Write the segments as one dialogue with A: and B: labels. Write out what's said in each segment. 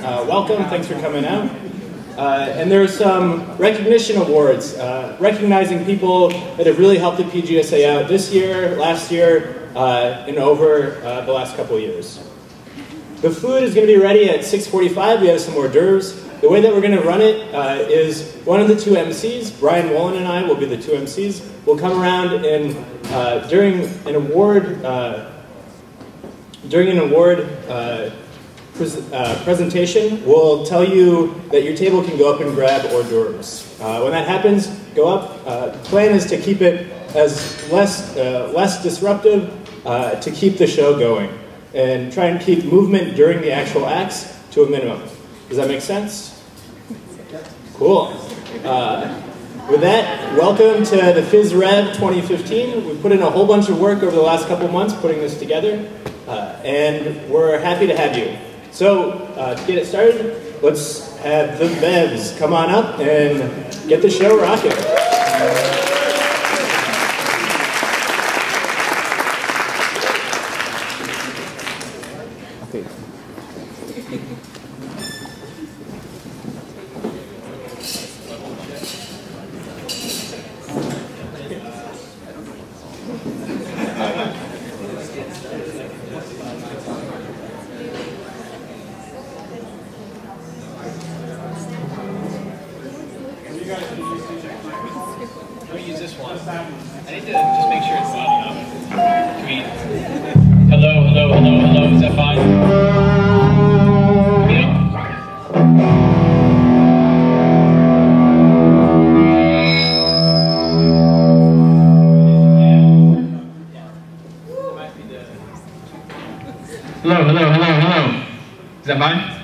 A: Uh, welcome, thanks for coming out. Uh, and there are some recognition awards uh, recognizing people that have really helped the PGSA out this year, last year, uh, and over uh, the last couple years. The food is going to be ready at 6.45. We have some hors d'oeuvres. The way that we're going to run it uh, is one of the two MCs, Brian Wolin and I will be the two MCs. We'll come around and during an award, during an award uh, pres uh, presentation, we'll tell you that your table can go up and grab hors d'oeuvres. Uh, when that happens, go up. the plan is to keep it as less, less disruptive to keep the show going and try and keep movement during the actual acts to a minimum. Does that make sense? Cool. Uh, with that, welcome to the Phys Rev 2015. We put in a whole bunch of work over the last couple months putting this together, uh, and we're happy to have you. So, uh, to get it started, let's have the Vevs come on up and get the show rocking. line?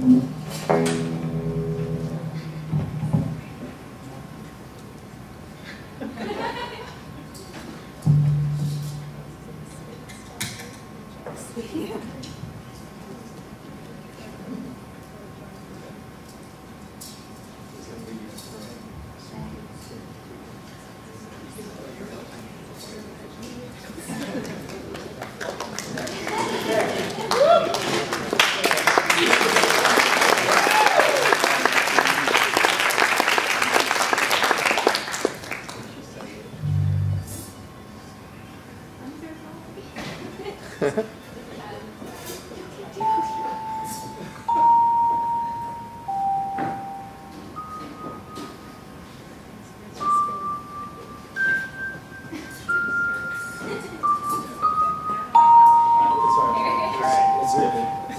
A: Thank mm -hmm. you.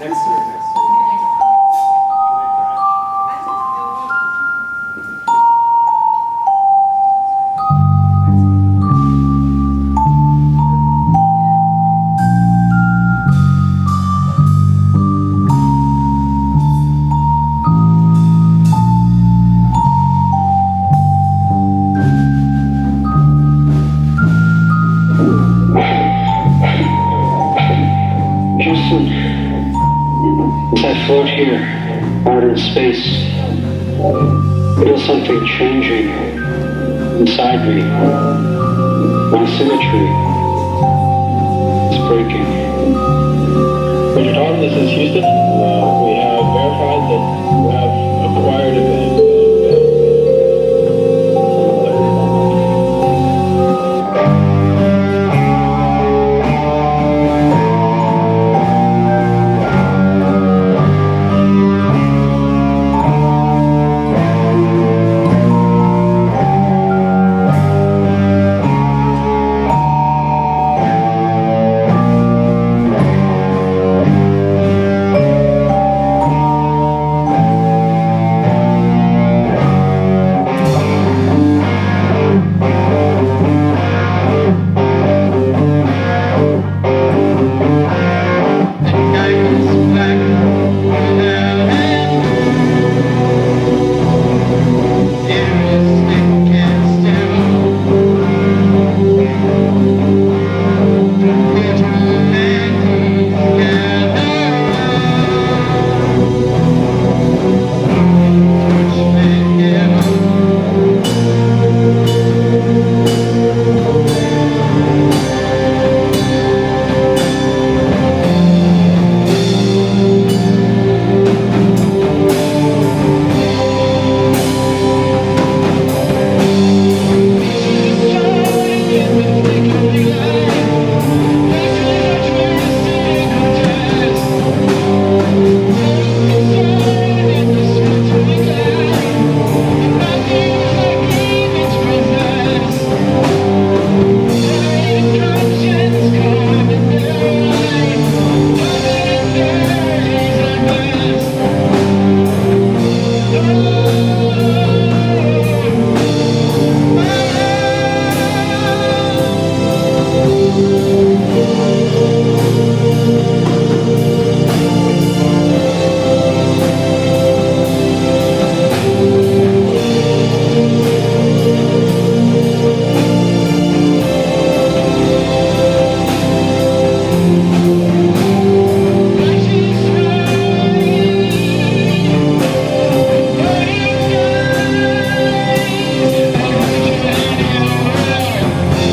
A: Next year.
B: which I float here, out in space. Feel something changing inside me. My symmetry is breaking.
C: Richard Hahn, this is Houston. Uh, we have verified that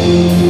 D: Música